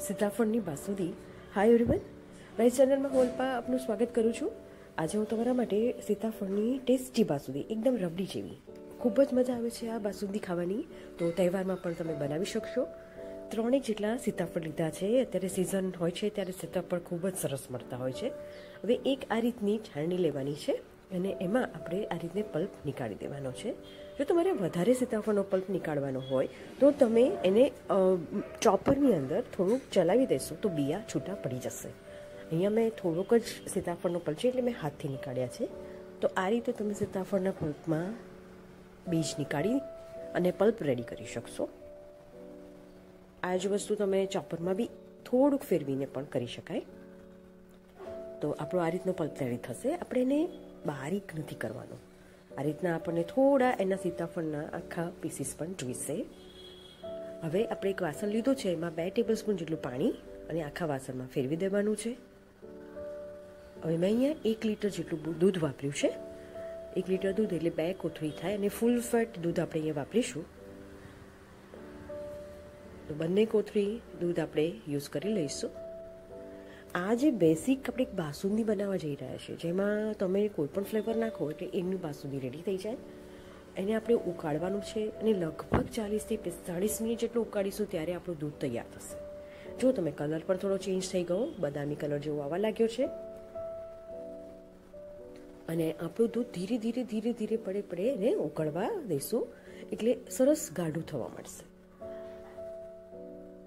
સીતાફળની basundi. Hi everyone મારી ચેનલમાં હું આપનું સ્વાગત કરું છું. આજે હું તમારા માટે સીતાફળની ટેસ્ટી બાસુંદી, એકદમ રબડી જેવી. ખૂબ જ મજા આવે છે આ બાસુંદી ખાવાની. તો તહેવારમાં પણ તમે બનાવી શકશો. ત્રણેક જેટલા સીતાફળ લીધા છે. અત્યારે સિઝન હોય છે, ત્યારે સીતાફળ ખૂબ જ સરસ મળતા હોય છે. હવે એક આ રીતની છાણણી લેવાની છે. અને એમાં આપણે આ રીતે પલ્પ નીકાળી દેવાનો છે. જો તમારે વધારે સીતાફળનો પલ્પ નીકાળવાનો હોય, તો તમે એને ચોપરની અંદર થોડુંક ચલાવી દેશો તો બિયા છૂટા પડી જશે. અહીંયા મેં થોડુંક જ સીતાફળનો પલ્પ છે એટલે મેં હાથથી નીકાળ્યા છે. તો આ રીતે તમે સીતાફળના પલ્પમાં બીજ નીકાળી અને પલ્પ રેડી કરી શકશો. આ જ વસ્તુ તમે ચોપરમાં બી થોડુંક ફેરવીને પણ કરી શકાય. તો આપણો આ રીતનો પલ્પ રેડી થશે. આપણે એને બારીક નથી કરવાનો. આ રીતના આપણને થોડા એના સીતાફળના આખા પીસીસ પણ જોઈશે. હવે આપણે એક વાસણ લીધું છે, એમાં બે ટેબલ સ્પૂન જેટલું પાણી અને આખા વાસણમાં ફેરવી દેવાનું છે. હવે મેં અહીંયા એક લીટર જેટલું દૂધ વાપર્યું છે. એક લીટર દૂધ એટલે બે કોથળી થાય અને ફૂલ ફેટ દૂધ આપણે અહીંયા વાપરીશું. તો બંને કોથળી દૂધ આપણે યુઝ કરી લઈશું. આ જે બેસિક આપણે એક બાસુંદી બનાવવા જઈ રહ્યા છીએ, જેમાં તમે કોઈ પણ ફ્લેવર નાખો એટલે એમની બાસુંદી રેડી થઈ જાય. એને આપણે ઉકાળવાનું છે અને લગભગ ચાલીસથી પિસ્તાળીસ મિનિટ જેટલું ઉકાળીશું ત્યારે આપણું દૂધ તૈયાર થશે. જો તમે કલર પણ થોડો ચેન્જ થઈ ગયો, બદામી કલર જેવો આવવા લાગ્યો છે. અને આપણું દૂધ ધીરે ધીરે ધીરે ધીરે પડે પડે એને ઉકળવા દઈશું, એટલે સરસ ગાઢું થવા મળશે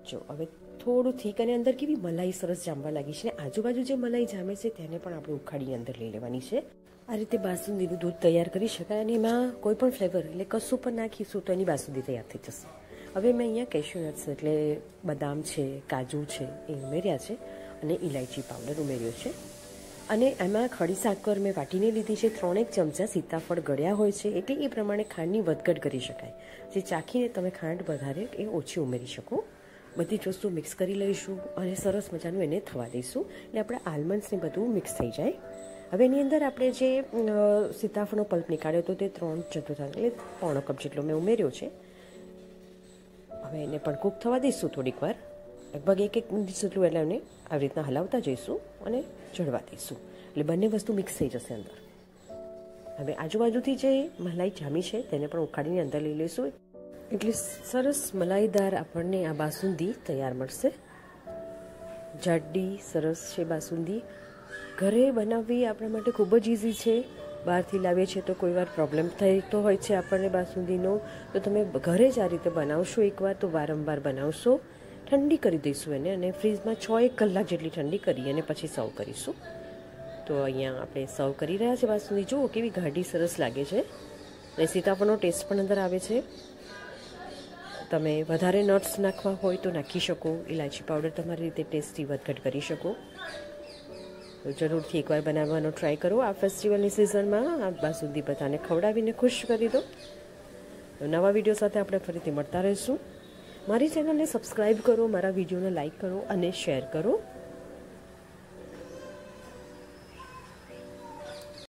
જો, હવે થોડું થીક અને અંદર કેવી મલાઈ સરસ જામવા લાગી છે આજુબાજુ જે મલાઈ જામે છે તેને પણ આપણે ઉખાડીને અંદર લઈ લેવાની છે. આ રીતે બાસુંદીનું દૂધ તૈયાર કરી શકાય અને એમાં કોઈ પણ ફ્લેવર એટલે કશું પણ નાખીશું તો એની બાસુંદી તૈયાર થઈ જશે. હવે મેં અહીંયા કેશ્યુ નટ્સ એટલે બદામ છે, કાજુ છે એ ઉમેર્યા છે અને ઇલાયચી પાવડર ઉમેર્યો છે. અને એમાં ખડી સાકર મેં વાટીને લીધી છે, ત્રણેક ચમચા સીતાફળ ગળ્યા હોય છે એટલે એ પ્રમાણે ખાંડની વધઘટ કરી શકાય. જે ચાખીને તમે ખાંડ વધારે એ ઓછી ઉમેરી શકો. બધી જ વસ્તુ મિક્સ કરી લઈશું અને સરસ મજાનું એને થવા દઈશું. એટલે આપણે આલમંડ્સને બધું મિક્સ થઈ જાય. હવે એની અંદર આપણે જે સીતાફળનો પલ્પ નીકાળ્યો હતો તે ત્રણ ચતુર્થાંશ, એટલે પોણો કપ જેટલો મેં ઉમેર્યો છે. હવે એને પણ કૂક થવા દઈશું થોડીક વાર. લગભગ એક એક મિનિટ જેટલું એટલે એને આવી રીતના હલાવતા જઈશું અને ચડવા દઈશું. એટલે બંને વસ્તુ મિક્સ થઈ જશે અંદર. હવે આજુબાજુથી જે મલાઈ જામી છે તેને પણ ઉખાડીને અંદર લઈ લઈશું. એટલે સરસ મલાઈદાર આપણને આ બાસુંદી તૈયાર મળશે. જાડી સરસ છે બાસુંદી. ઘરે બનાવવી આપણા માટે ખૂબ જ ઇઝી છે. બહારથી લાવીએ છીએ તો કોઈ વાર પ્રોબ્લેમ થતો હોય છે આપણને બાસુંદીનો. તો તમે ઘરે જ આ રીતે બનાવશો એકવાર તો વારંવાર બનાવશો. ઠંડી કરી દઈશું એને અને ફ્રીજમાં છ એક કલાક જેટલી ઠંડી કરી અને પછી સર્વ કરીશું. તો અહીંયા આપણે સર્વ કરી રહ્યા છે બાસુંદી. જુઓ કેવી ગાઢી સરસ લાગે છે. અને સીતાફળનો ટેસ્ટ પણ અંદર આવે છે. તમે વધારે નટ્સ નાખવા હોય તો નાખી શકો. ઇલાયચી પાવડર તમારી રીતે ટેસ્ટી વધઘટ કરી શકો. તો જરૂરથી એકવાર બનાવવાનો ટ્રાય કરો. આ ફેસ્ટિવલની સિઝનમાં આ બાસુંદી બધાને ખવડાવીને ખુશ કરી દો. નવા વીડિયો સાથે આપણે ફરીથી મળતા રહીશું. મારી ચેનલને સબસ્ક્રાઈબ કરો, મારા વિડીયોને લાઇક કરો અને શેર કરો.